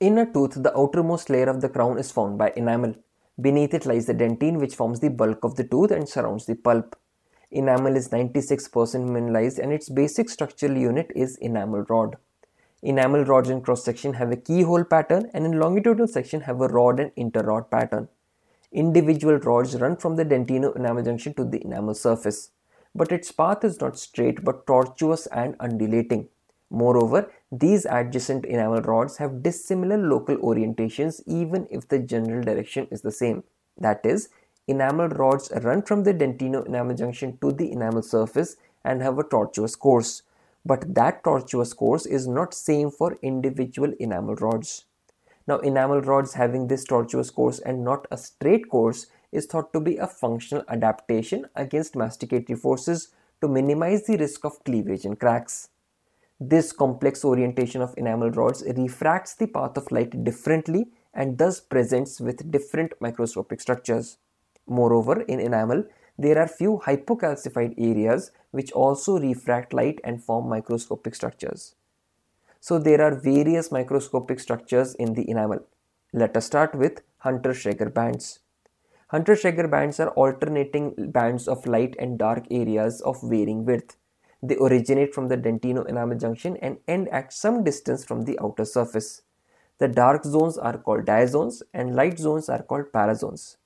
In a tooth, the outermost layer of the crown is formed by enamel. Beneath it lies the dentine which forms the bulk of the tooth and surrounds the pulp. Enamel is 96% mineralized and its basic structural unit is enamel rod. Enamel rods in cross section have a keyhole pattern and in longitudinal section have a rod and interrod pattern. Individual rods run from the dentino-enamel junction to the enamel surface, but its path is not straight but tortuous and undulating. Moreover, these adjacent enamel rods have dissimilar local orientations even if the general direction is the same. That is, enamel rods run from the dentino-enamel junction to the enamel surface and have a tortuous course. But that tortuous course is not same for individual enamel rods. Now enamel rods having this tortuous course and not a straight course is thought to be a functional adaptation against masticatory forces to minimize the risk of cleavage and cracks. This complex orientation of enamel rods refracts the path of light differently and thus presents with different microscopic structures. Moreover, in enamel, there are few hypocalcified areas which also refract light and form microscopic structures. So there are various microscopic structures in the enamel. Let us start with Hunter-Schreger bands. Hunter-Schreger bands are alternating bands of light and dark areas of varying width. They originate from the dentino-enamel junction and end at some distance from the outer surface. The dark zones are called diazones and light zones are called parazones.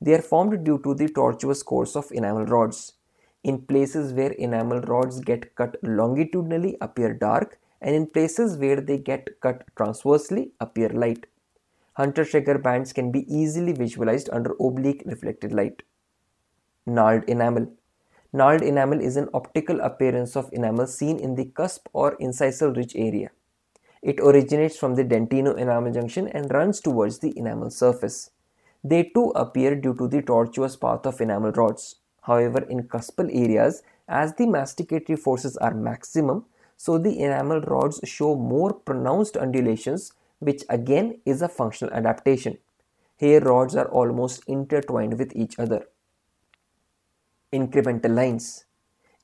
They are formed due to the tortuous course of enamel rods. In places where enamel rods get cut longitudinally appear dark and in places where they get cut transversely appear light. Hunter-Schreger bands can be easily visualized under oblique reflected light. Gnarled enamel Gnarled enamel is an optical appearance of enamel seen in the cusp or incisal ridge area. It originates from the dentino-enamel junction and runs towards the enamel surface. They too appear due to the tortuous path of enamel rods. However, in cuspal areas, as the masticatory forces are maximum, so the enamel rods show more pronounced undulations, which again is a functional adaptation. Here rods are almost intertwined with each other. Incremental lines.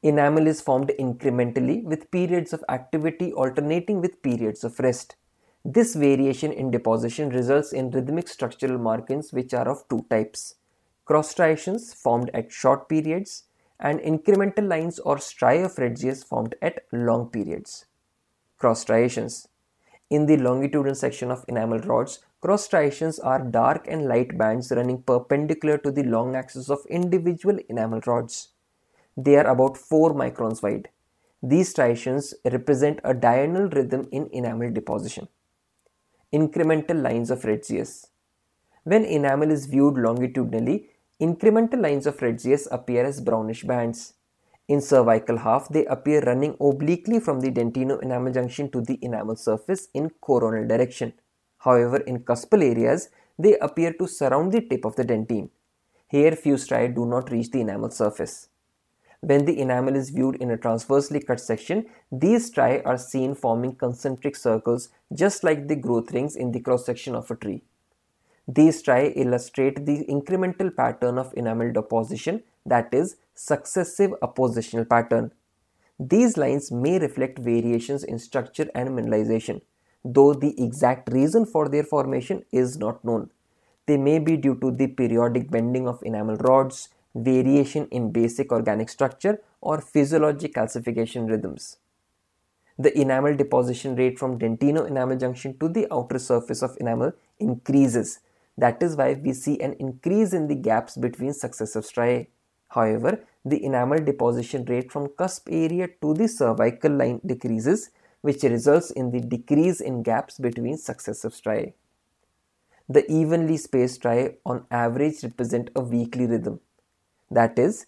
Enamel is formed incrementally with periods of activity alternating with periods of rest. This variation in deposition results in rhythmic structural markings which are of two types. Cross striations formed at short periods and incremental lines or of formed at long periods. Cross striations. In the longitudinal section of enamel rods, Cross striations are dark and light bands running perpendicular to the long axis of individual enamel rods. They are about 4 microns wide. These striations represent a diurnal rhythm in enamel deposition. Incremental lines of Retzius. When enamel is viewed longitudinally, incremental lines of Retzius appear as brownish bands. In cervical half, they appear running obliquely from the dentino enamel junction to the enamel surface in coronal direction. However, in cuspal areas, they appear to surround the tip of the dentine. Here, few striae do not reach the enamel surface. When the enamel is viewed in a transversely cut section, these striae are seen forming concentric circles just like the growth rings in the cross section of a tree. These striae illustrate the incremental pattern of enamel deposition that is successive appositional pattern. These lines may reflect variations in structure and mineralization though the exact reason for their formation is not known. They may be due to the periodic bending of enamel rods, variation in basic organic structure, or physiologic calcification rhythms. The enamel deposition rate from dentino enamel junction to the outer surface of enamel increases. That is why we see an increase in the gaps between successive striae. However, the enamel deposition rate from cusp area to the cervical line decreases which results in the decrease in gaps between successive striae. The evenly spaced striae on average represent a weekly rhythm. That is,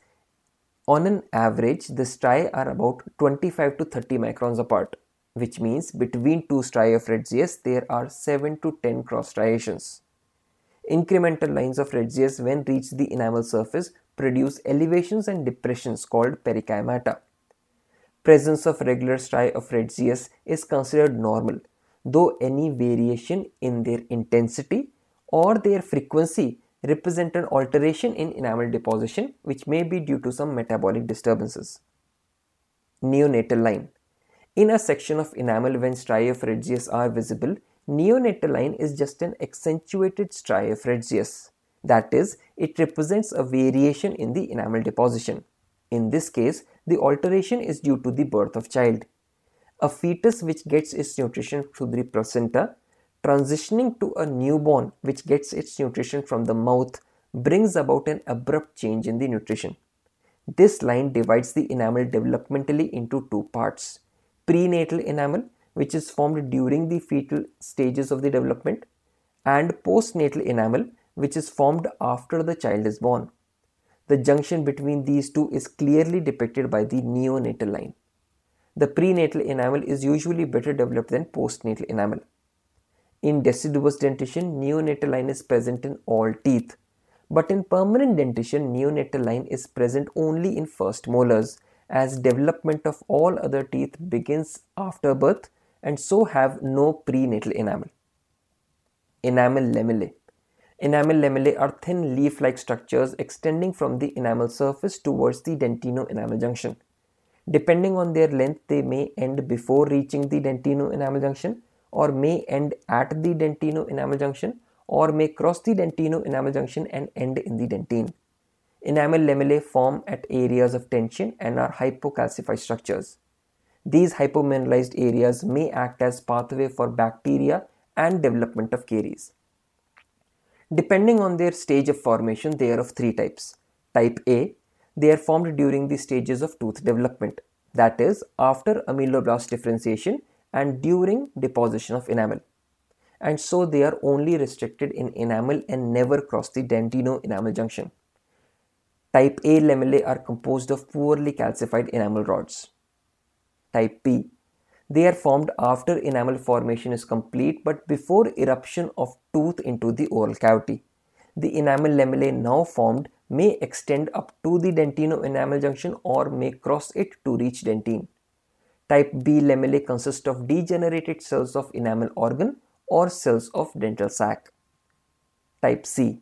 on an average, the striae are about 25 to 30 microns apart, which means between two striae of Retzius there are 7 to 10 cross striations. Incremental lines of Retzius when reach the enamel surface produce elevations and depressions called pericymata presence of regular striae of Retzius is considered normal, though any variation in their intensity or their frequency represent an alteration in enamel deposition which may be due to some metabolic disturbances. Neonatal line In a section of enamel when striae of Retzius are visible, neonatal line is just an accentuated striae of Retzius. That is, it represents a variation in the enamel deposition. In this case, the alteration is due to the birth of child. A fetus which gets its nutrition through the placenta, transitioning to a newborn which gets its nutrition from the mouth, brings about an abrupt change in the nutrition. This line divides the enamel developmentally into two parts prenatal enamel, which is formed during the fetal stages of the development, and postnatal enamel, which is formed after the child is born. The junction between these two is clearly depicted by the neonatal line. The prenatal enamel is usually better developed than postnatal enamel. In deciduous dentition, neonatal line is present in all teeth, but in permanent dentition, neonatal line is present only in first molars as development of all other teeth begins after birth and so have no prenatal enamel. Enamel lamellae Enamel lamellae are thin leaf-like structures extending from the enamel surface towards the dentino-enamel junction. Depending on their length, they may end before reaching the dentino-enamel junction or may end at the dentino-enamel junction or may cross the dentino-enamel junction and end in the dentine. Enamel lamellae form at areas of tension and are hypocalcified structures. These hypomineralized areas may act as pathway for bacteria and development of caries. Depending on their stage of formation, they are of three types. Type A, they are formed during the stages of tooth development, that is, after ameloblast differentiation and during deposition of enamel. And so they are only restricted in enamel and never cross the dentino-enamel junction. Type A lamellae are composed of poorly calcified enamel rods. Type B they are formed after enamel formation is complete but before eruption of tooth into the oral cavity. The enamel lamellae now formed may extend up to the dentino-enamel junction or may cross it to reach dentine. Type B lamellae consist of degenerated cells of enamel organ or cells of dental sac. Type C.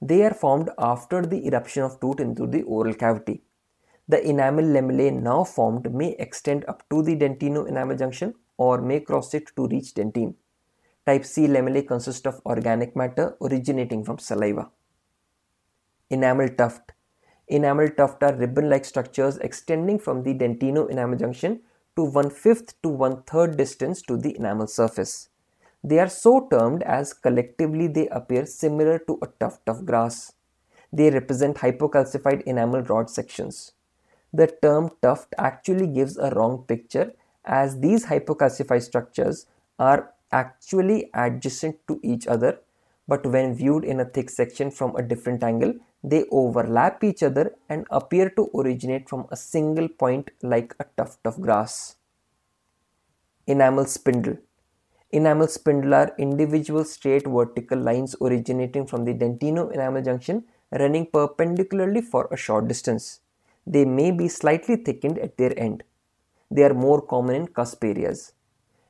They are formed after the eruption of tooth into the oral cavity. The enamel lamellae now formed may extend up to the dentino-enamel junction or may cross it to reach dentine. Type C lamellae consist of organic matter originating from saliva. Enamel tuft. Enamel tuft are ribbon-like structures extending from the dentino-enamel junction to one-fifth to one-third distance to the enamel surface. They are so termed as collectively they appear similar to a tuft of grass. They represent hypocalcified enamel rod sections the term tuft actually gives a wrong picture as these hypocalcified structures are actually adjacent to each other but when viewed in a thick section from a different angle they overlap each other and appear to originate from a single point like a tuft of grass. Enamel spindle Enamel spindle are individual straight vertical lines originating from the dentino enamel junction running perpendicularly for a short distance. They may be slightly thickened at their end. They are more common in cusp areas.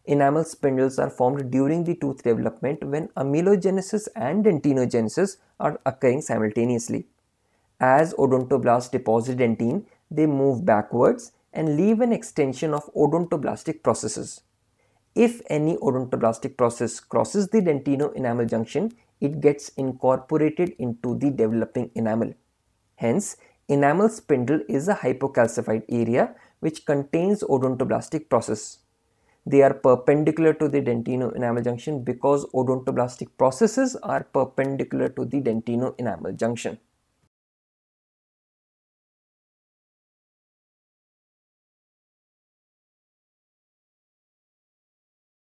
Enamel spindles are formed during the tooth development when amelogenesis and dentinogenesis are occurring simultaneously. As odontoblasts deposit dentine, they move backwards and leave an extension of odontoblastic processes. If any odontoblastic process crosses the dentino-enamel junction, it gets incorporated into the developing enamel. Hence, Enamel spindle is a hypocalcified area which contains odontoblastic process. They are perpendicular to the dentino-enamel junction because odontoblastic processes are perpendicular to the dentino-enamel junction.